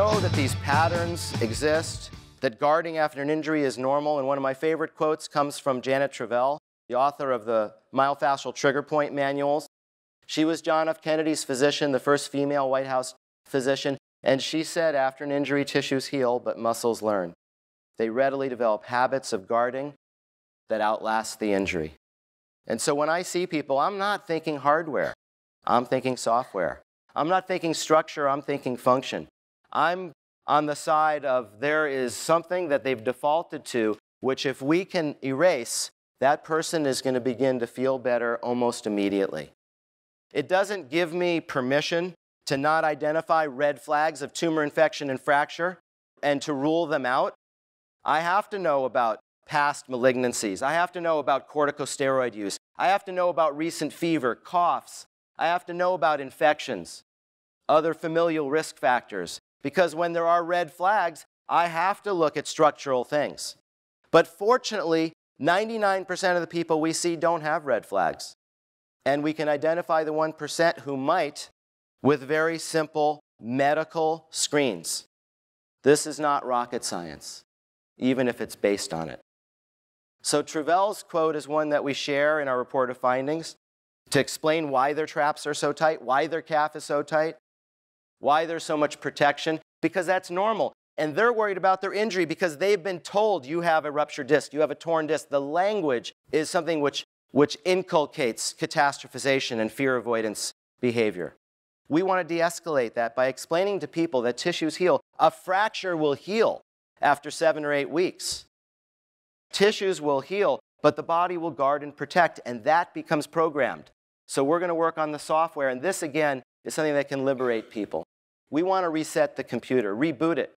know that these patterns exist, that guarding after an injury is normal, and one of my favorite quotes comes from Janet Travell, the author of the myofascial trigger point manuals. She was John F. Kennedy's physician, the first female White House physician, and she said after an injury, tissues heal, but muscles learn. They readily develop habits of guarding that outlast the injury. And so when I see people, I'm not thinking hardware, I'm thinking software. I'm not thinking structure, I'm thinking function. I'm on the side of there is something that they've defaulted to, which if we can erase, that person is going to begin to feel better almost immediately. It doesn't give me permission to not identify red flags of tumor infection and fracture and to rule them out. I have to know about past malignancies. I have to know about corticosteroid use. I have to know about recent fever, coughs. I have to know about infections, other familial risk factors, because when there are red flags, I have to look at structural things. But fortunately, 99% of the people we see don't have red flags. And we can identify the 1% who might with very simple medical screens. This is not rocket science, even if it's based on it. So Travell's quote is one that we share in our report of findings to explain why their traps are so tight, why their calf is so tight, why there's so much protection, because that's normal. And they're worried about their injury because they've been told you have a ruptured disc, you have a torn disc. The language is something which, which inculcates catastrophization and fear avoidance behavior. We want to de escalate that by explaining to people that tissues heal. A fracture will heal after seven or eight weeks. Tissues will heal, but the body will guard and protect, and that becomes programmed. So we're going to work on the software, and this again is something that can liberate people. We want to reset the computer, reboot it.